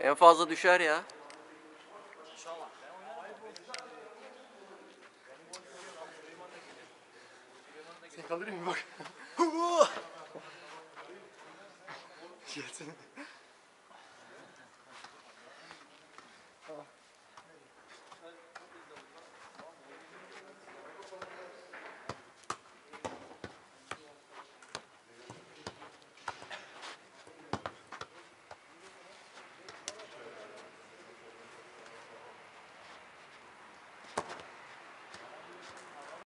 En fazla düşer ya. Seni kaldırayım mı bak. Gelsene.